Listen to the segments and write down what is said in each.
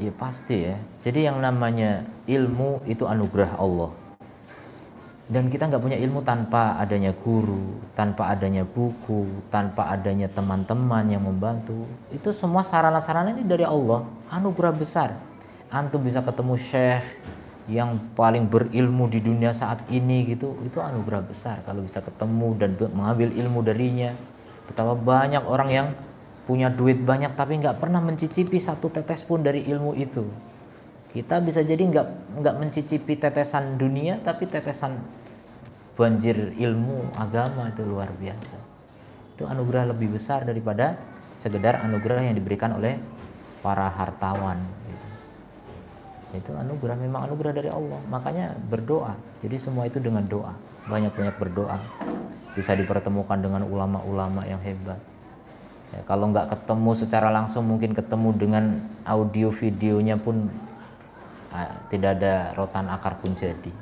Ya pasti ya. Jadi yang namanya ilmu itu anugerah Allah. Dan kita nggak punya ilmu tanpa adanya guru, tanpa adanya buku, tanpa adanya teman-teman yang membantu. Itu semua sarana-sarana ini dari Allah, anugerah besar. Antum bisa ketemu syekh yang paling berilmu di dunia saat ini gitu, itu anugerah besar kalau bisa ketemu dan mengambil ilmu darinya. Betapa banyak orang yang punya duit banyak tapi nggak pernah mencicipi satu tetes pun dari ilmu itu. Kita bisa jadi nggak nggak mencicipi tetesan dunia tapi tetesan banjir ilmu agama itu luar biasa. Itu anugerah lebih besar daripada sekedar anugerah yang diberikan oleh para hartawan. Gitu. Itu anugerah memang anugerah dari Allah. Makanya berdoa. Jadi semua itu dengan doa. Banyak-banyak berdoa. Bisa dipertemukan dengan ulama-ulama yang hebat Ya, kalau nggak ketemu secara langsung mungkin ketemu dengan audio videonya pun uh, tidak ada rotan akar pun jadi.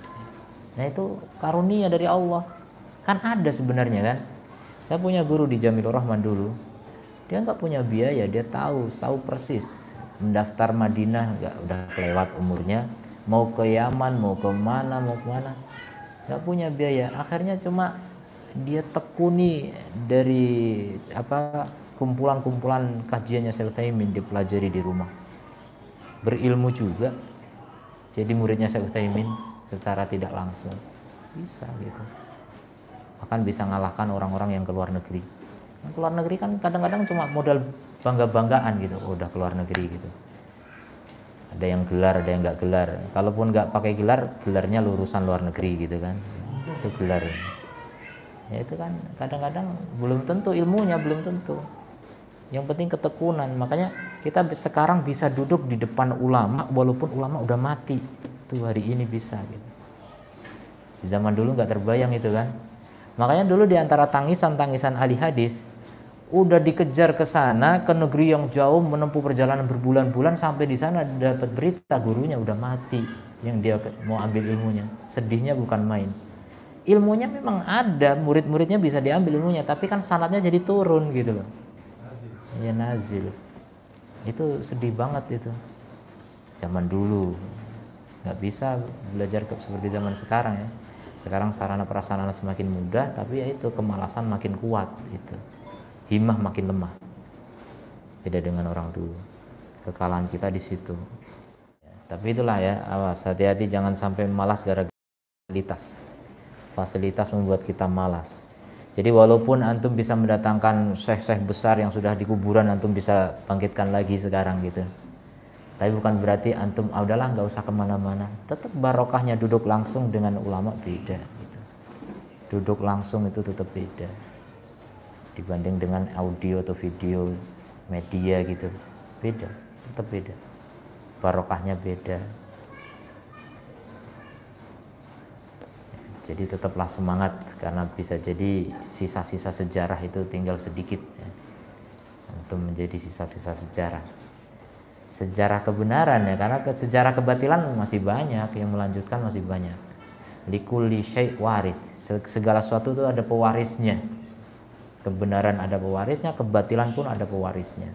Nah itu karunia dari Allah. Kan ada sebenarnya kan. Saya punya guru di Jamilur Rahman dulu. Dia nggak punya biaya, dia tahu, tahu persis. Mendaftar Madinah nggak udah kelewat umurnya. Mau ke Yaman, mau ke mana, mau ke mana. Nggak punya biaya. Akhirnya cuma dia tekuni dari apa kumpulan-kumpulan kajiannya Syekh Utsaimin dipelajari di rumah. Berilmu juga. Jadi muridnya Syekh Utsaimin secara tidak langsung bisa gitu. Akan bisa ngalahkan orang-orang yang keluar negeri. Yang keluar negeri kan kadang-kadang cuma modal bangga-banggaan gitu, oh, udah keluar negeri gitu. Ada yang gelar, ada yang nggak gelar. Kalaupun nggak pakai gelar, gelarnya lulusan luar negeri gitu kan. Itu gelar. Ya itu kan kadang-kadang belum tentu ilmunya belum tentu yang penting ketekunan. Makanya kita sekarang bisa duduk di depan ulama walaupun ulama udah mati. Tuh hari ini bisa gitu. Di zaman dulu nggak terbayang itu kan? Makanya dulu di antara tangisan-tangisan ahli hadis udah dikejar ke sana ke negeri yang jauh menempuh perjalanan berbulan-bulan sampai di sana dapat berita gurunya udah mati yang dia mau ambil ilmunya. Sedihnya bukan main. Ilmunya memang ada murid-muridnya bisa diambil ilmunya tapi kan sanatnya jadi turun gitu loh ya nazil. Itu sedih banget itu. Zaman dulu. Nggak bisa belajar seperti zaman sekarang ya. Sekarang sarana prasarana semakin mudah tapi ya itu kemalasan makin kuat itu himah makin lemah. Beda dengan orang dulu. Kekalahan kita di situ. Tapi itulah ya awas hati-hati jangan sampai malas gara-gara fasilitas. Fasilitas membuat kita malas jadi walaupun antum bisa mendatangkan syekh-syekh besar yang sudah di kuburan antum bisa bangkitkan lagi sekarang gitu. Tapi bukan berarti antum ah udahlah nggak usah ke mana-mana. Tetap barokahnya duduk langsung dengan ulama beda gitu. Duduk langsung itu tetap beda dibanding dengan audio atau video media gitu. Beda, tetap beda. Barokahnya beda. Jadi tetaplah semangat karena bisa jadi sisa-sisa sejarah itu tinggal sedikit ya, untuk menjadi sisa-sisa sejarah. Sejarah kebenaran ya karena ke sejarah kebatilan masih banyak yang melanjutkan masih banyak. Likulli syai' waris. Segala sesuatu itu ada pewarisnya. Kebenaran ada pewarisnya, kebatilan pun ada pewarisnya.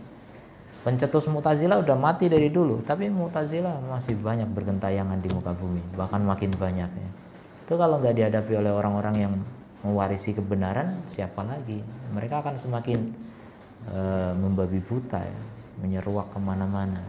Pencetus Mu'tazilah udah mati dari dulu, tapi Mu'tazilah masih banyak bergentayangan di muka bumi, bahkan makin banyak ya itu kalau nggak dihadapi oleh orang-orang yang mewarisi kebenaran siapa lagi? Mereka akan semakin uh, membabi buta ya menyeruak ke mana-mana